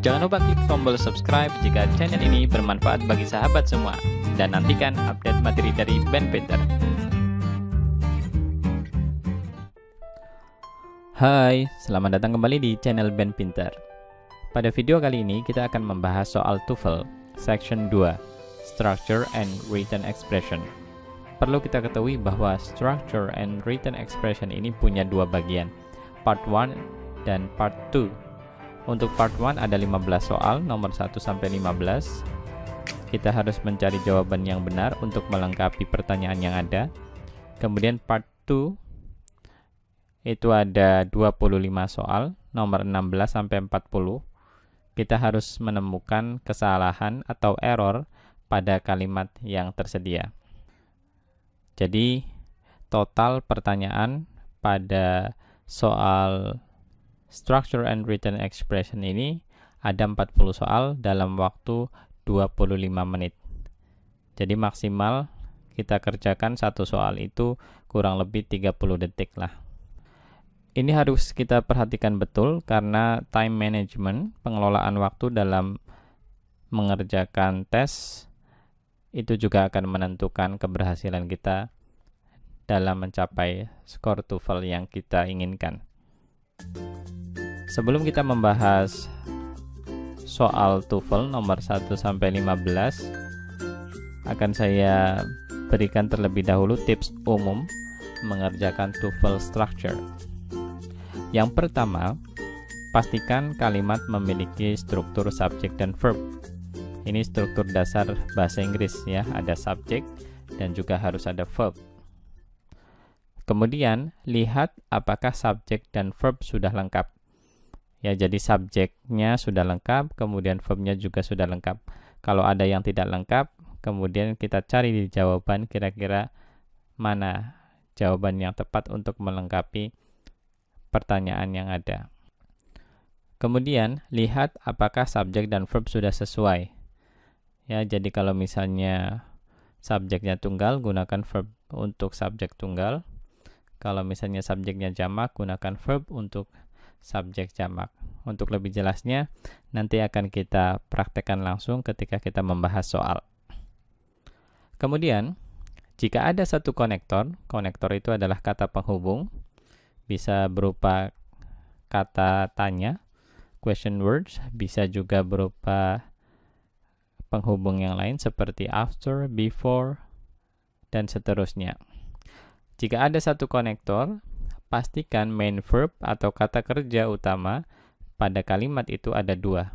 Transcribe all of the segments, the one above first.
Jangan lupa klik tombol subscribe jika channel ini bermanfaat bagi sahabat semua. Dan nantikan update materi dari Ben Peter. Hai, selamat datang kembali di channel Ben Pinter. Pada video kali ini kita akan membahas soal TOEFL Section 2, Structure and Written Expression. Perlu kita ketahui bahwa Structure and Written Expression ini punya dua bagian, Part 1 dan Part 2. Untuk Part 1 ada 15 soal, nomor 1 sampai 15. Kita harus mencari jawaban yang benar untuk melengkapi pertanyaan yang ada. Kemudian Part 2 itu ada 25 soal, nomor 16 sampai 40. Kita harus menemukan kesalahan atau error pada kalimat yang tersedia. Jadi, total pertanyaan pada soal structure and written expression ini ada 40 soal dalam waktu 25 menit. Jadi maksimal kita kerjakan satu soal itu kurang lebih 30 detik lah ini harus kita perhatikan betul karena time management, pengelolaan waktu dalam mengerjakan tes itu juga akan menentukan keberhasilan kita dalam mencapai skor TOEFL yang kita inginkan. Sebelum kita membahas soal TOEFL nomor 1 sampai 15 akan saya berikan terlebih dahulu tips umum mengerjakan TOEFL structure. Yang pertama, pastikan kalimat memiliki struktur subjek dan verb. Ini struktur dasar bahasa Inggris ya, ada subjek dan juga harus ada verb. Kemudian, lihat apakah subjek dan verb sudah lengkap. Ya, jadi subjeknya sudah lengkap, kemudian verbnya juga sudah lengkap. Kalau ada yang tidak lengkap, kemudian kita cari di jawaban kira-kira mana jawaban yang tepat untuk melengkapi pertanyaan yang ada. Kemudian, lihat apakah subjek dan verb sudah sesuai. Ya, jadi kalau misalnya subjeknya tunggal, gunakan verb untuk subjek tunggal. Kalau misalnya subjeknya jamak, gunakan verb untuk subjek jamak. Untuk lebih jelasnya, nanti akan kita praktekkan langsung ketika kita membahas soal. Kemudian, jika ada satu konektor, konektor itu adalah kata penghubung, bisa berupa kata tanya, question words, bisa juga berupa penghubung yang lain seperti after, before, dan seterusnya. Jika ada satu konektor, pastikan main verb atau kata kerja utama pada kalimat itu ada dua.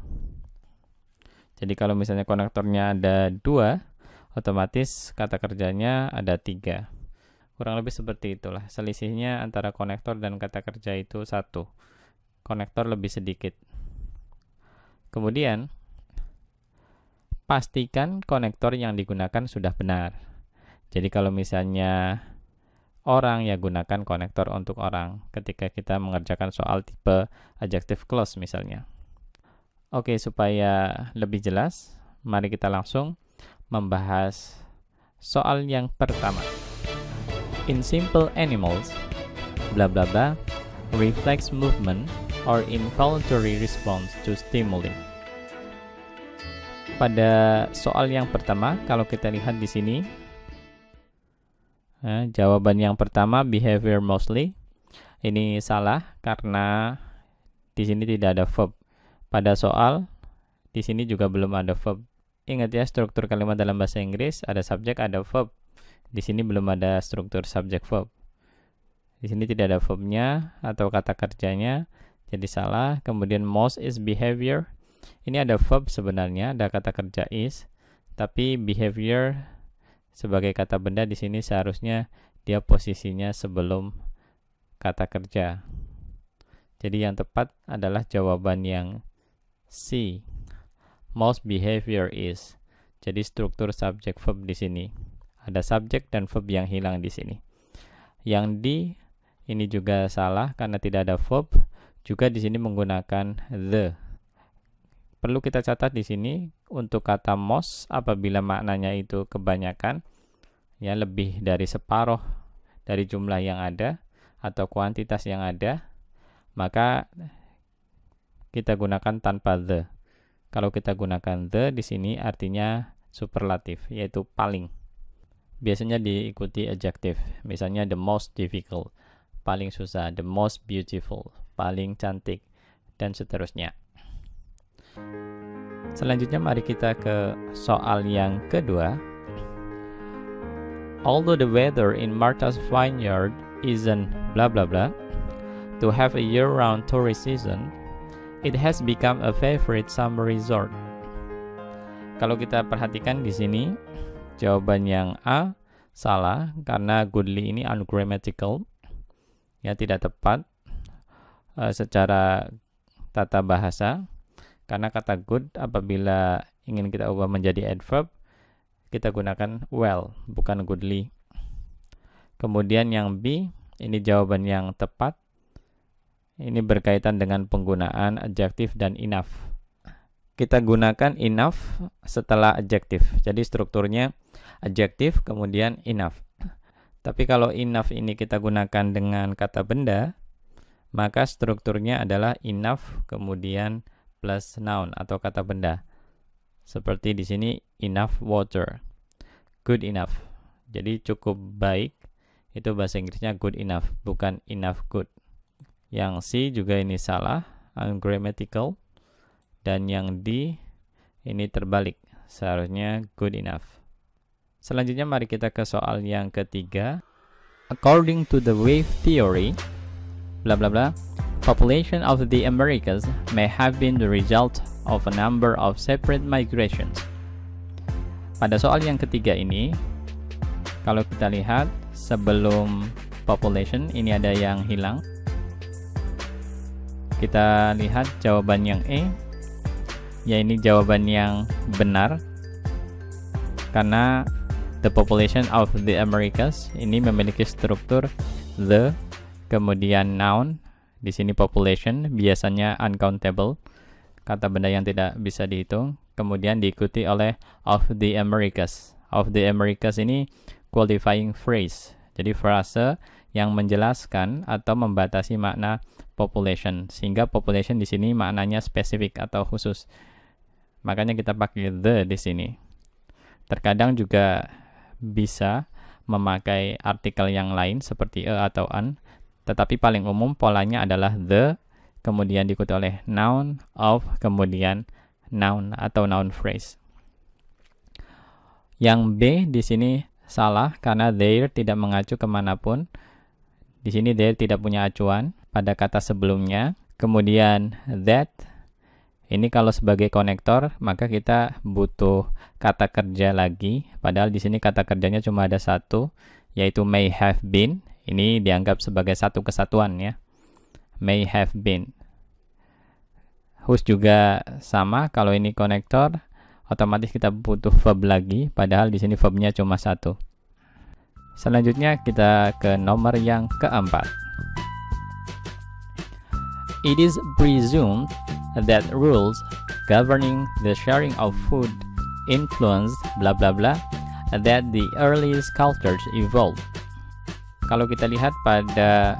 Jadi kalau misalnya konektornya ada dua, otomatis kata kerjanya ada tiga. Kurang lebih seperti itulah. Selisihnya antara konektor dan kata kerja itu satu. Konektor lebih sedikit. Kemudian, pastikan konektor yang digunakan sudah benar. Jadi kalau misalnya orang ya gunakan konektor untuk orang ketika kita mengerjakan soal tipe adjective clause misalnya. Oke, supaya lebih jelas, mari kita langsung membahas soal yang pertama in simple animals, blah blah blah, reflex movement or involuntary response to stimuli. Pada soal yang pertama, kalau kita lihat di sini, eh, jawaban yang pertama behavior mostly ini salah karena di sini tidak ada verb. Pada soal di sini juga belum ada verb. Ingat ya struktur kalimat dalam bahasa Inggris ada subjek ada verb. Di sini belum ada struktur subject verb. Di sini tidak ada verbnya atau kata kerjanya, jadi salah. Kemudian most is behavior. Ini ada verb sebenarnya, ada kata kerja is, tapi behavior sebagai kata benda di sini seharusnya dia posisinya sebelum kata kerja. Jadi yang tepat adalah jawaban yang C. Most behavior is. Jadi struktur subject verb di sini. Ada subjek dan verb yang hilang di sini. Yang di ini juga salah karena tidak ada verb. Juga di sini menggunakan the. Perlu kita catat di sini untuk kata most apabila maknanya itu kebanyakan ya lebih dari separuh dari jumlah yang ada atau kuantitas yang ada maka kita gunakan tanpa the Kalau kita gunakan the di sini artinya superlatif, yaitu paling. Biasanya diikuti adjective, misalnya the most difficult, paling susah, the most beautiful, paling cantik, dan seterusnya. Selanjutnya mari kita ke soal yang kedua. Although the weather in Martha's Vineyard isn't blah blah blah, to have a year-round tourist season, it has become a favorite summer resort. Kalau kita perhatikan di sini, jawaban yang A salah karena goodly ini ungrammatical, ya tidak tepat uh, secara tata bahasa. Karena kata good apabila ingin kita ubah menjadi adverb, kita gunakan well, bukan goodly. Kemudian yang B, ini jawaban yang tepat ini berkaitan dengan penggunaan adjektif dan enough. Kita gunakan enough setelah adjektif. Jadi strukturnya adjektif kemudian enough. Tapi kalau enough ini kita gunakan dengan kata benda, maka strukturnya adalah enough kemudian plus noun atau kata benda. Seperti di sini enough water. Good enough. Jadi cukup baik itu bahasa Inggrisnya good enough, bukan enough good. Yang C juga ini salah, ungrammatical. Dan yang D ini terbalik, seharusnya good enough. Selanjutnya mari kita ke soal yang ketiga. According to the wave theory, bla bla bla, population of the Americas may have been the result of a number of separate migrations. Pada soal yang ketiga ini, kalau kita lihat sebelum population ini ada yang hilang, kita lihat jawaban yang E ya ini jawaban yang benar karena the population of the Americas ini memiliki struktur the kemudian noun di sini population biasanya uncountable kata benda yang tidak bisa dihitung kemudian diikuti oleh of the Americas of the Americas ini qualifying phrase jadi frase yang menjelaskan atau membatasi makna population sehingga population di sini maknanya spesifik atau khusus. Makanya kita pakai the di sini. Terkadang juga bisa memakai artikel yang lain seperti a atau an, tetapi paling umum polanya adalah the kemudian diikuti oleh noun of kemudian noun atau noun phrase. Yang B di sini salah karena there tidak mengacu ke mana pun di sini there tidak punya acuan pada kata sebelumnya. Kemudian that ini kalau sebagai konektor maka kita butuh kata kerja lagi. Padahal di sini kata kerjanya cuma ada satu yaitu may have been. Ini dianggap sebagai satu kesatuan ya. May have been. Whose juga sama kalau ini konektor otomatis kita butuh verb lagi padahal di sini verbnya cuma satu. Selanjutnya kita ke nomor yang keempat. It is presumed that rules governing the sharing of food influenced bla bla bla that the earliest cultures evolved. Kalau kita lihat pada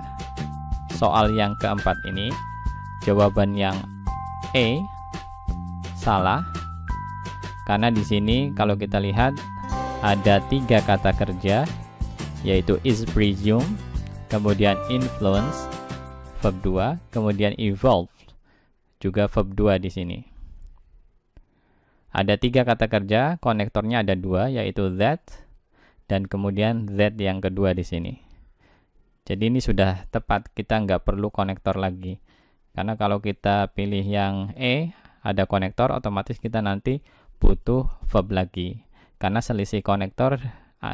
soal yang keempat ini, jawaban yang E salah karena di sini kalau kita lihat ada tiga kata kerja yaitu is presumed, kemudian influence, verb 2, kemudian evolve, juga verb 2 di sini. Ada tiga kata kerja, konektornya ada dua, yaitu that, dan kemudian that yang kedua di sini. Jadi ini sudah tepat, kita nggak perlu konektor lagi. Karena kalau kita pilih yang E, ada konektor, otomatis kita nanti butuh verb lagi. Karena selisih konektor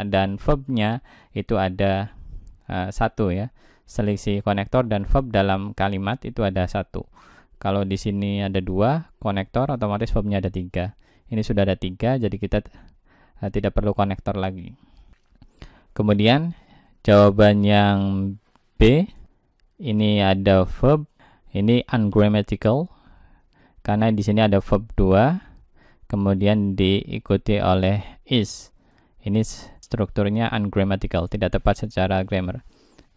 dan verbnya itu ada uh, satu ya selisih konektor dan verb dalam kalimat itu ada satu kalau di sini ada dua konektor otomatis verbnya ada tiga ini sudah ada tiga jadi kita uh, tidak perlu konektor lagi kemudian jawaban yang B ini ada verb ini ungrammatical karena di sini ada verb 2 kemudian diikuti oleh is ini strukturnya ungrammatical, tidak tepat secara grammar.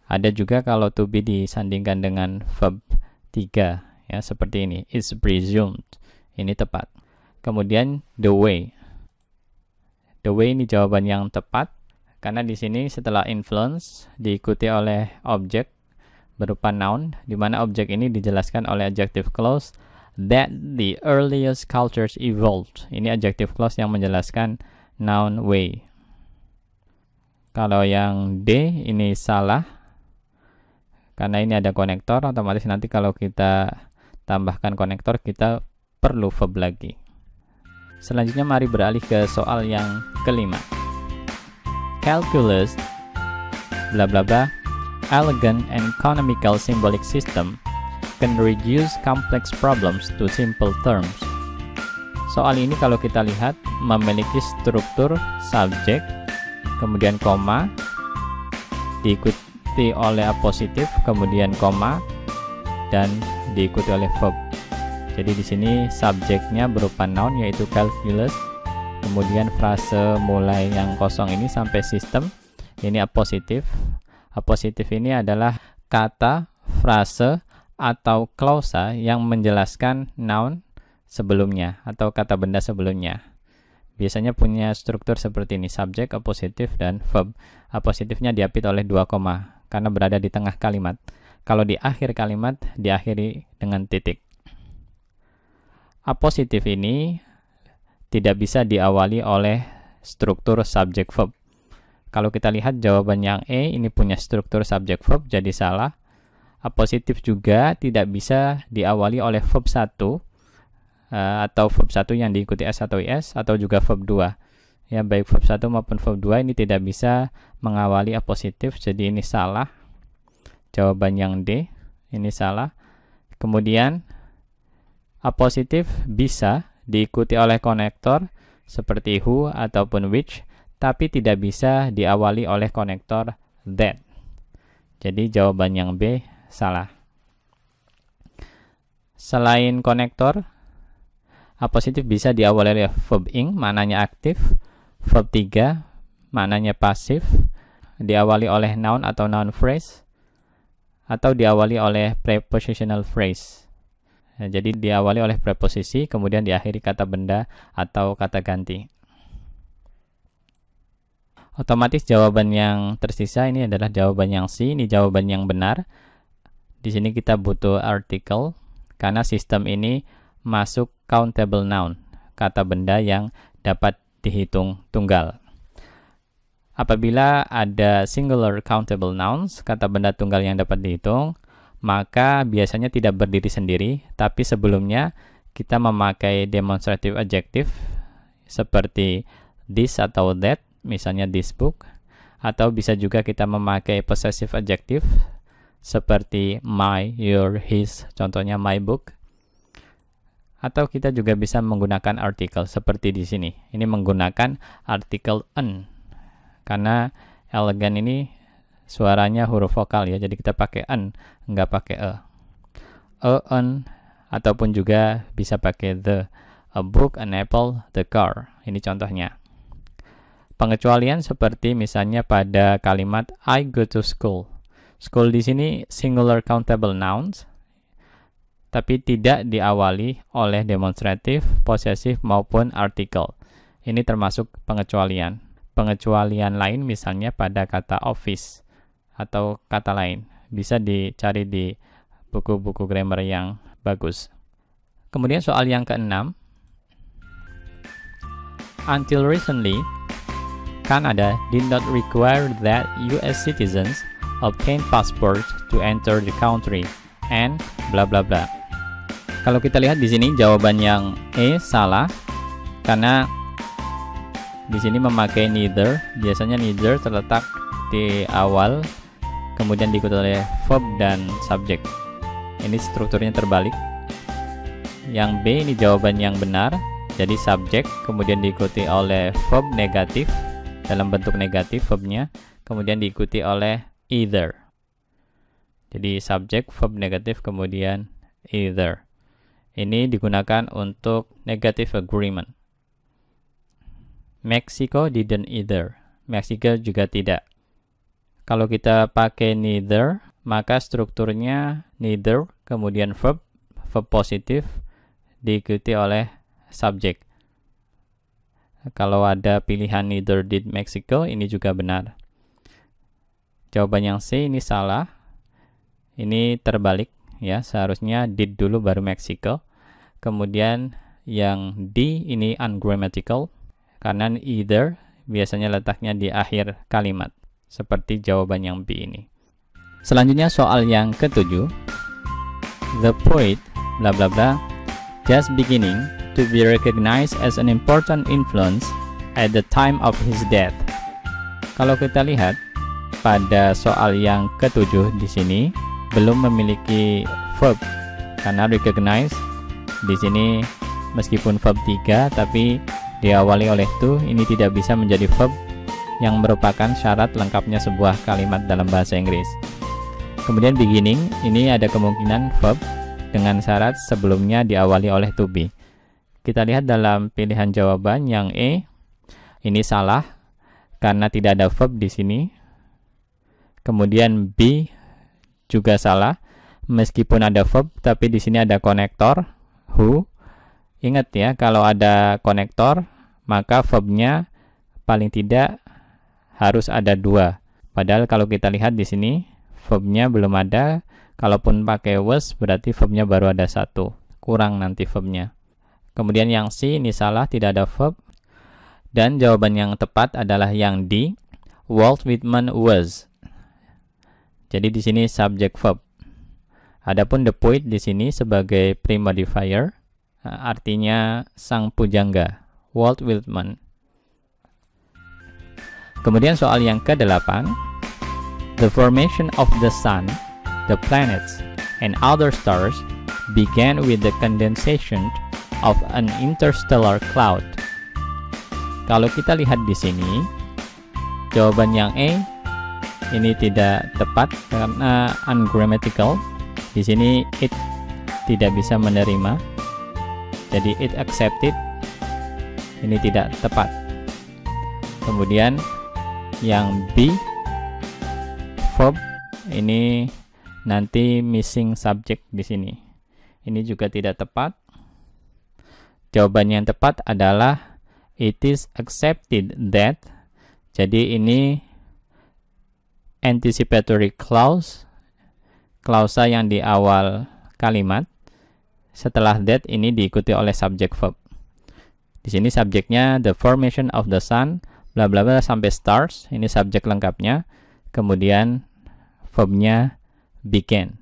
Ada juga kalau to be disandingkan dengan verb 3 ya seperti ini is presumed. Ini tepat. kemudian the way. The way ini jawaban yang tepat karena di sini setelah influence diikuti oleh objek berupa noun di mana objek ini dijelaskan oleh adjective clause that the earliest cultures evolved. Ini adjective clause yang menjelaskan noun way. Kalau yang D ini salah karena ini ada konektor otomatis nanti kalau kita tambahkan konektor kita perlu verb lagi. Selanjutnya mari beralih ke soal yang kelima. Calculus bla bla bla elegant and economical symbolic system can reduce complex problems to simple terms. Soal ini kalau kita lihat memiliki struktur subjek, kemudian koma, diikuti oleh apositif, kemudian koma, dan diikuti oleh verb. Jadi di sini subjeknya berupa noun yaitu calculus. Kemudian frase mulai yang kosong ini sampai sistem ini apositif. Apositif ini adalah kata, frase atau klausa yang menjelaskan noun sebelumnya atau kata benda sebelumnya. Biasanya punya struktur seperti ini, subjek, apositif, dan verb. Apositifnya diapit oleh dua koma karena berada di tengah kalimat. Kalau di akhir kalimat diakhiri dengan titik. Apositif ini tidak bisa diawali oleh struktur subjek verb. Kalau kita lihat jawaban yang E ini punya struktur subjek verb jadi salah. Apositif juga tidak bisa diawali oleh verb 1 uh, eh, atau verb 1 yang diikuti S atau IS atau juga verb 2. Ya, baik verb 1 maupun verb 2 ini tidak bisa mengawali apositif jadi ini salah. Jawaban yang D ini salah. Kemudian Apositif bisa diikuti oleh konektor seperti who ataupun which, tapi tidak bisa diawali oleh konektor that. Jadi jawaban yang B salah. Selain konektor, apositif bisa diawali oleh verb ing, maknanya aktif, verb 3, maknanya pasif, diawali oleh noun atau noun phrase, atau diawali oleh prepositional phrase. Ya, jadi diawali oleh preposisi, kemudian diakhiri kata benda atau kata ganti. Otomatis jawaban yang tersisa ini adalah jawaban yang C, ini jawaban yang benar. Di sini kita butuh artikel karena sistem ini masuk countable noun, kata benda yang dapat dihitung tunggal. Apabila ada singular countable nouns, kata benda tunggal yang dapat dihitung, maka biasanya tidak berdiri sendiri, tapi sebelumnya kita memakai demonstrative adjective seperti this atau that, misalnya this book, atau bisa juga kita memakai possessive adjective seperti my, your, his, contohnya my book. Atau kita juga bisa menggunakan artikel seperti di sini. Ini menggunakan artikel an. Karena elegan ini suaranya huruf vokal ya jadi kita pakai an nggak pakai e. E an ataupun juga bisa pakai the. A book an apple the car. Ini contohnya. Pengecualian seperti misalnya pada kalimat I go to school. School di sini singular countable nouns tapi tidak diawali oleh demonstratif, posesif maupun artikel. Ini termasuk pengecualian. Pengecualian lain misalnya pada kata office atau kata lain. Bisa dicari di buku-buku grammar yang bagus. Kemudian soal yang keenam. Until recently, Canada did not require that US citizens obtain passports to enter the country and bla bla bla. Kalau kita lihat di sini jawaban yang E salah karena di sini memakai neither. Biasanya neither terletak di awal kemudian diikuti oleh verb dan subjek. Ini strukturnya terbalik. Yang B ini jawaban yang benar, jadi subjek kemudian diikuti oleh verb negatif dalam bentuk negatif verbnya, kemudian diikuti oleh either. Jadi subjek verb negatif kemudian either. Ini digunakan untuk negative agreement. Mexico didn't either. Mexico juga tidak. Kalau kita pakai neither, maka strukturnya neither, kemudian verb, verb positif, diikuti oleh subjek. Kalau ada pilihan neither did Mexico, ini juga benar. Jawaban yang C ini salah. Ini terbalik ya, seharusnya did dulu baru Mexico. Kemudian yang D ini ungrammatical karena either biasanya letaknya di akhir kalimat seperti jawaban yang B ini. Selanjutnya soal yang ketujuh. The poet bla bla bla just beginning to be recognized as an important influence at the time of his death. Kalau kita lihat pada soal yang ketujuh di sini belum memiliki verb karena recognize di sini meskipun verb 3 tapi diawali oleh to ini tidak bisa menjadi verb yang merupakan syarat lengkapnya sebuah kalimat dalam bahasa Inggris. Kemudian beginning ini ada kemungkinan verb dengan syarat sebelumnya diawali oleh to be. Kita lihat dalam pilihan jawaban yang E ini salah karena tidak ada verb di sini Kemudian B juga salah. Meskipun ada verb, tapi di sini ada konektor who. Ingat ya, kalau ada konektor, maka verbnya paling tidak harus ada dua. Padahal kalau kita lihat di sini, verbnya belum ada. Kalaupun pakai was, berarti verbnya baru ada satu. Kurang nanti verbnya. Kemudian yang C ini salah, tidak ada verb. Dan jawaban yang tepat adalah yang D. Walt Whitman was. Jadi di sini subject verb. Adapun the poet di sini sebagai premodifier eh, artinya sang pujangga, Walt Whitman. Kemudian soal yang ke-8, the formation of the sun, the planets, and other stars began with the condensation of an interstellar cloud. Kalau kita lihat di sini, jawaban yang E ini tidak tepat karena ungrammatical. Di sini it tidak bisa menerima. Jadi it accepted ini tidak tepat. Kemudian yang B verb ini nanti missing subject di sini. Ini juga tidak tepat. Jawaban yang tepat adalah it is accepted that. Jadi ini anticipatory clause, klausa yang di awal kalimat. Setelah that ini diikuti oleh subject verb. Di sini subjeknya the formation of the sun, bla bla bla sampai stars. Ini subjek lengkapnya. Kemudian verbnya began.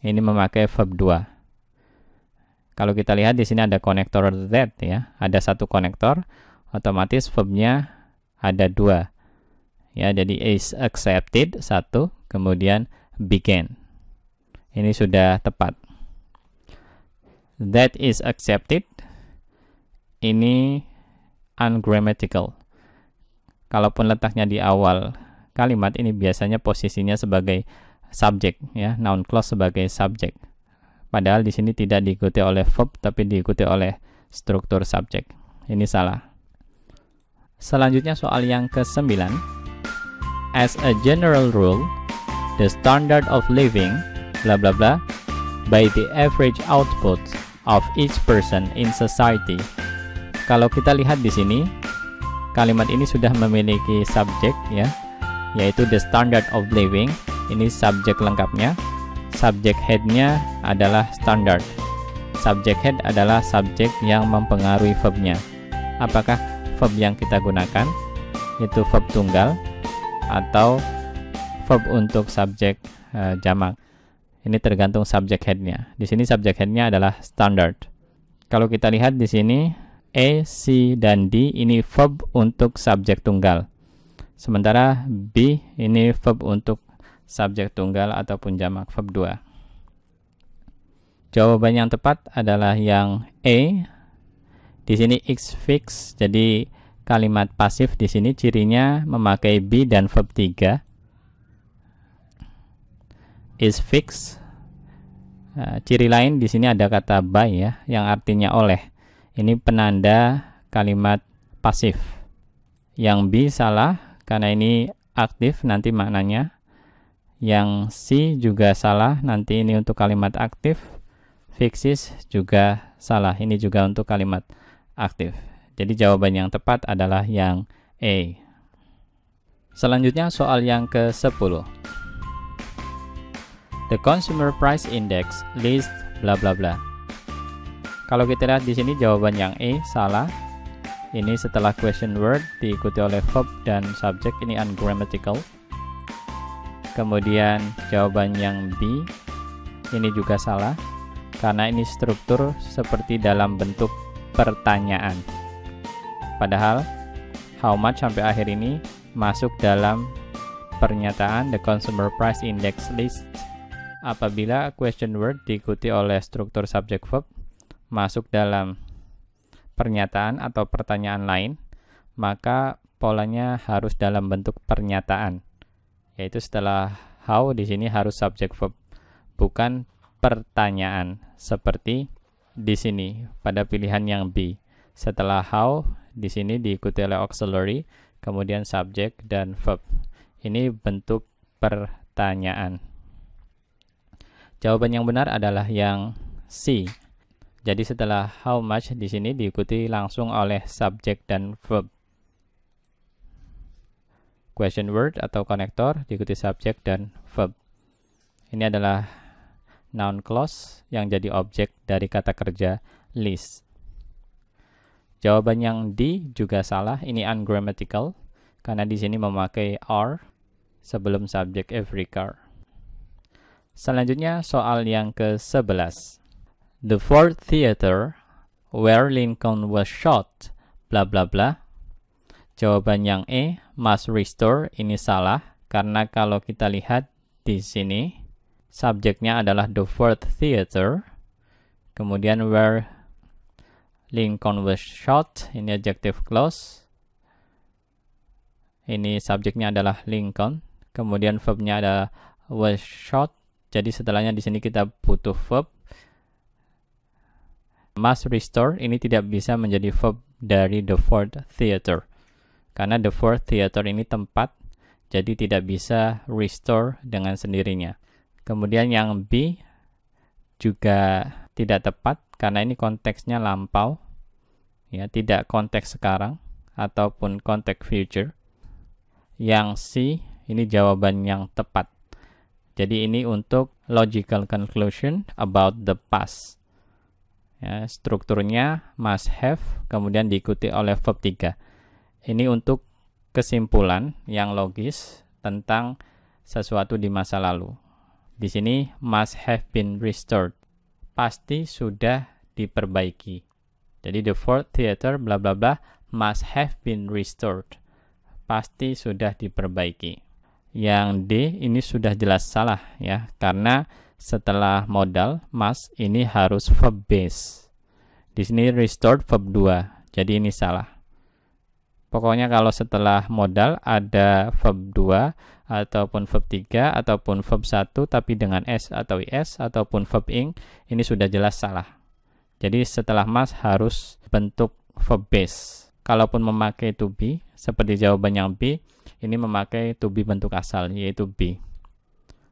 Ini memakai verb 2. Kalau kita lihat di sini ada konektor that ya, ada satu konektor, otomatis verbnya ada dua ya jadi is accepted satu kemudian began ini sudah tepat that is accepted ini ungrammatical kalaupun letaknya di awal kalimat ini biasanya posisinya sebagai subject ya noun clause sebagai subject padahal di sini tidak diikuti oleh verb tapi diikuti oleh struktur subject ini salah. Selanjutnya soal yang ke-9 as a general rule, the standard of living, blah blah blah, by the average output of each person in society. Kalau kita lihat di sini, kalimat ini sudah memiliki subjek ya, yaitu the standard of living. Ini subjek lengkapnya. Subjek headnya adalah standard. Subjek head adalah subjek yang mempengaruhi verbnya. Apakah verb yang kita gunakan? Itu verb tunggal atau verb untuk subjek uh, jamak. Ini tergantung subject headnya. Di sini subject headnya adalah standard. Kalau kita lihat di sini A, C, dan D ini verb untuk subjek tunggal. Sementara B ini verb untuk subjek tunggal ataupun jamak verb 2. Jawaban yang tepat adalah yang A. Di sini X fix, jadi kalimat pasif di sini cirinya memakai be dan verb 3 is fix uh, ciri lain di sini ada kata by ya yang artinya oleh ini penanda kalimat pasif yang B salah karena ini aktif nanti maknanya yang C juga salah nanti ini untuk kalimat aktif fixes juga salah ini juga untuk kalimat aktif Jadi jawaban yang tepat adalah yang A. Selanjutnya soal yang ke-10. The Consumer Price Index list bla bla bla. Kalau kita lihat di sini jawaban yang A salah. Ini setelah question word diikuti oleh verb dan subject ini ungrammatical. Kemudian jawaban yang B ini juga salah karena ini struktur seperti dalam bentuk pertanyaan. Padahal how much sampai akhir ini masuk dalam pernyataan the consumer price index list apabila question word diikuti oleh struktur subject verb masuk dalam pernyataan atau pertanyaan lain maka polanya harus dalam bentuk pernyataan yaitu setelah how di sini harus subject verb bukan pertanyaan seperti di sini pada pilihan yang B setelah how di sini diikuti oleh auxiliary, kemudian subject dan verb. Ini bentuk pertanyaan. Jawaban yang benar adalah yang C. Jadi setelah how much di sini diikuti langsung oleh subject dan verb. Question word atau konektor diikuti subject dan verb. Ini adalah noun clause yang jadi objek dari kata kerja list. Jawaban yang D juga salah, ini ungrammatical karena di sini memakai are sebelum subjek every car. Selanjutnya soal yang ke-11. The Ford Theater where Lincoln was shot bla bla bla. Jawaban yang E must restore ini salah karena kalau kita lihat di sini subjeknya adalah the Ford Theater kemudian where Lincoln was shot. Ini adjective clause. Ini subjeknya adalah Lincoln. Kemudian verbnya ada was shot. Jadi setelahnya di sini kita butuh verb. Must restore ini tidak bisa menjadi verb dari the Ford Theater. Karena the Ford Theater ini tempat, jadi tidak bisa restore dengan sendirinya. Kemudian yang B juga tidak tepat karena ini konteksnya lampau ya tidak konteks sekarang ataupun konteks future yang C ini jawaban yang tepat jadi ini untuk logical conclusion about the past ya, strukturnya must have kemudian diikuti oleh verb 3 ini untuk kesimpulan yang logis tentang sesuatu di masa lalu di sini must have been restored pasti sudah diperbaiki. Jadi the fourth theater bla bla bla must have been restored. Pasti sudah diperbaiki. Yang D ini sudah jelas salah ya karena setelah modal must ini harus verb base. Di sini restored verb 2. Jadi ini salah. Pokoknya kalau setelah modal ada verb 2 ataupun verb 3 ataupun verb 1 tapi dengan s atau is ataupun verb ing ini sudah jelas salah. Jadi setelah mas harus bentuk verb base. Kalaupun memakai to be seperti jawaban yang B, ini memakai to be bentuk asal yaitu be.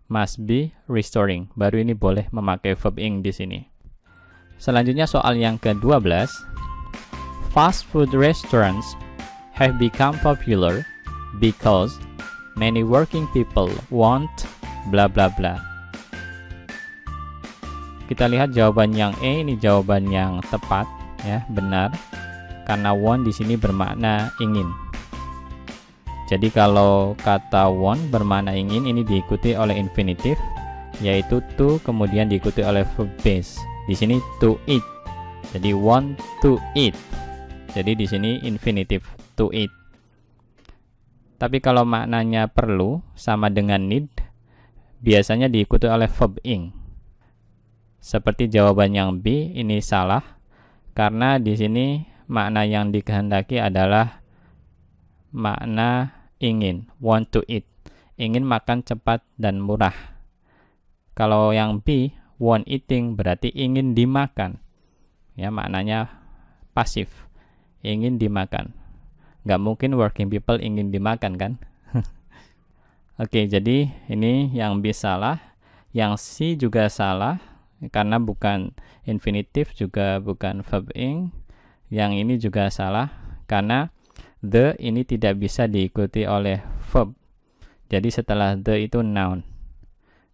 Must be restoring. Baru ini boleh memakai verb ing di sini. Selanjutnya soal yang ke-12. Fast food restaurants have become popular because Many working people want bla bla bla. Kita lihat jawaban yang E ini jawaban yang tepat ya, benar. Karena want di sini bermakna ingin. Jadi kalau kata want bermakna ingin ini diikuti oleh infinitif yaitu to kemudian diikuti oleh verb base. Di sini to eat. Jadi want to eat. Jadi di sini infinitif to eat. Tapi kalau maknanya perlu sama dengan need, biasanya diikuti oleh verb ing. Seperti jawaban yang B ini salah karena di sini makna yang dikehendaki adalah makna ingin, want to eat. Ingin makan cepat dan murah. Kalau yang B, want eating berarti ingin dimakan. Ya, maknanya pasif. Ingin dimakan nggak mungkin working people ingin dimakan kan oke jadi ini yang B salah yang C juga salah karena bukan infinitif juga bukan verb ing Yang ini juga salah karena the ini tidak bisa diikuti oleh verb. Jadi setelah the itu noun.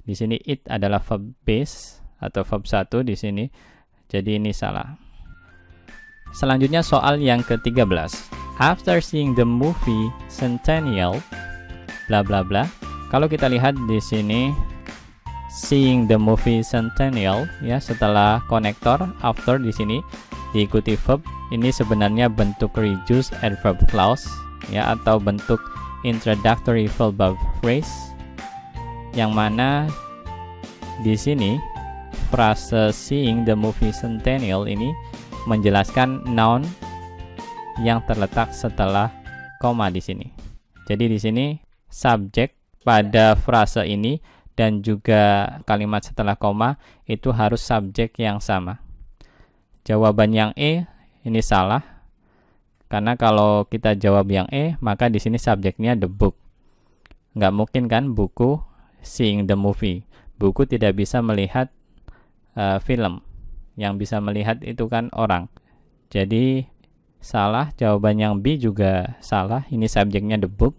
Di sini it adalah verb base atau verb satu di sini. Jadi ini salah. Selanjutnya soal yang ke-13. After seeing the movie Centennial bla bla bla. Kalau kita lihat di sini seeing the movie Centennial ya setelah konektor after di sini diikuti verb ini sebenarnya bentuk reduce adverb clause ya atau bentuk introductory verbal phrase yang mana di sini frase seeing the movie Centennial ini menjelaskan noun yang terletak setelah koma di sini. Jadi di sini subjek pada frase ini dan juga kalimat setelah koma itu harus subjek yang sama. Jawaban yang E ini salah. Karena kalau kita jawab yang E, maka di sini subjeknya the book. Nggak mungkin kan buku seeing the movie. Buku tidak bisa melihat uh, film. Yang bisa melihat itu kan orang. Jadi salah. Jawaban yang B juga salah. Ini subjeknya the book.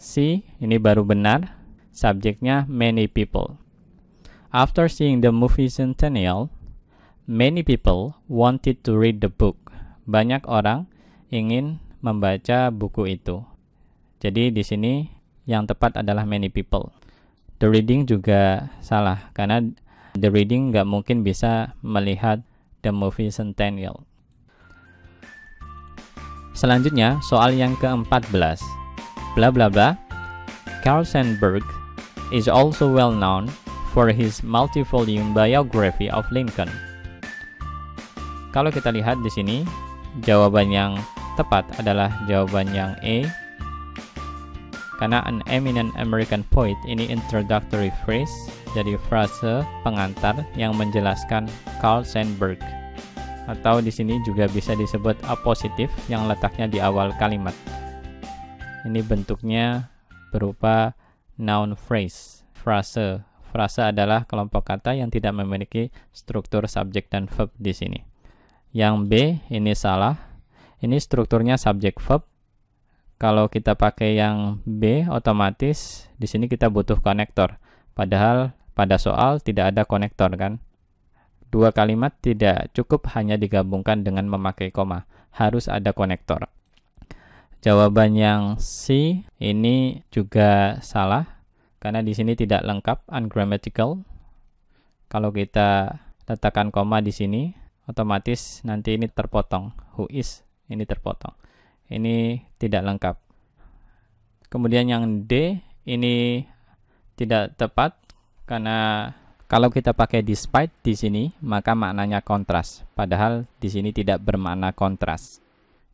C ini baru benar subjeknya many people. After seeing the movie Centennial, many people wanted to read the book. Banyak orang ingin membaca buku itu. Jadi di sini yang tepat adalah many people. The reading juga salah karena the reading nggak mungkin bisa melihat the movie Centennial. Selanjutnya soal yang ke-14. Bla bla bla. Carl Sandburg is also well known for his multi-volume biography of Lincoln. Kalau kita lihat di sini, jawaban yang tepat adalah jawaban yang A. Karena an eminent American poet ini introductory phrase, jadi frase pengantar yang menjelaskan Carl Sandburg. Atau di sini juga bisa disebut apositif yang letaknya di awal kalimat. Ini bentuknya berupa noun phrase, frase. Frase adalah kelompok kata yang tidak memiliki struktur subjek dan verb di sini. Yang B ini salah. Ini strukturnya subjek verb. Kalau kita pakai yang B otomatis di sini kita butuh konektor. Padahal pada soal tidak ada konektor kan. Dua kalimat tidak cukup hanya digabungkan dengan memakai koma. Harus ada konektor. Jawaban yang C ini juga salah karena di sini tidak lengkap ungrammatical. Kalau kita letakkan koma di sini, otomatis nanti ini terpotong. Who is ini terpotong. Ini tidak lengkap. Kemudian yang D ini tidak tepat karena kalau kita pakai despite di sini, maka maknanya kontras. Padahal di sini tidak bermakna kontras.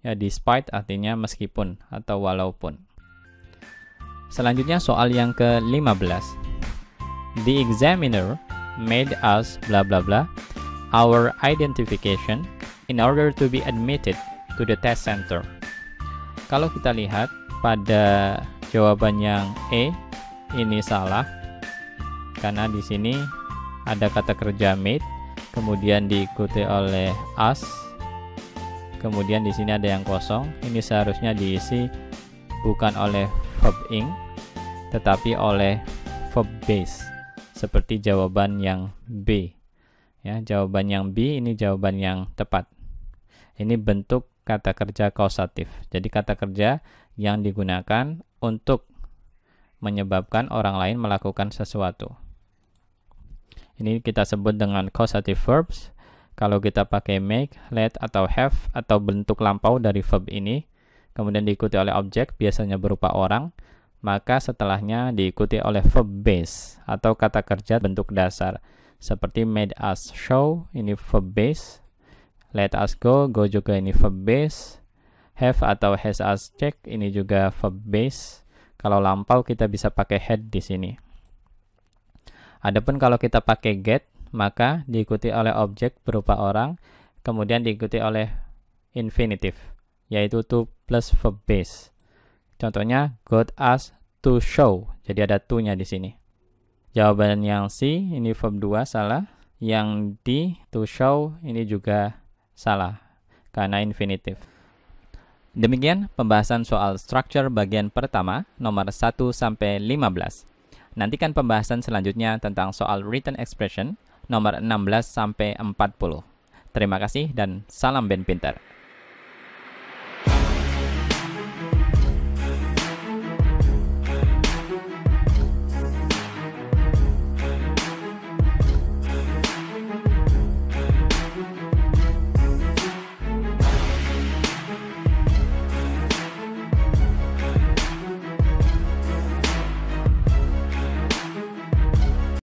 Ya, despite artinya meskipun atau walaupun. Selanjutnya soal yang ke-15. The examiner made us bla bla bla our identification in order to be admitted to the test center. Kalau kita lihat pada jawaban yang E ini salah. Karena di sini ada kata kerja made kemudian diikuti oleh us kemudian di sini ada yang kosong. Ini seharusnya diisi bukan oleh verb ing tetapi oleh verb base seperti jawaban yang B ya jawaban yang B ini jawaban yang tepat. Ini bentuk kata kerja kausatif. Jadi kata kerja yang digunakan untuk menyebabkan orang lain melakukan sesuatu. Ini kita sebut dengan causative verbs. Kalau kita pakai make, let, atau have, atau bentuk lampau dari verb ini, kemudian diikuti oleh objek, biasanya berupa orang, maka setelahnya diikuti oleh verb base, atau kata kerja bentuk dasar. Seperti made us show, ini verb base. Let us go, go juga ini verb base. Have atau has us check, ini juga verb base. Kalau lampau kita bisa pakai had di sini. Adapun kalau kita pakai get, maka diikuti oleh objek berupa orang, kemudian diikuti oleh infinitive, yaitu to plus verb base. Contohnya, got us to show. Jadi ada to-nya di sini. Jawaban yang C, ini verb 2 salah. Yang D, to show, ini juga salah. karena infinitif. Demikian pembahasan soal structure bagian pertama nomor 1 sampai 15. Nantikan pembahasan selanjutnya tentang soal written expression nomor 16 sampai 40. Terima kasih dan salam Ben Pinter.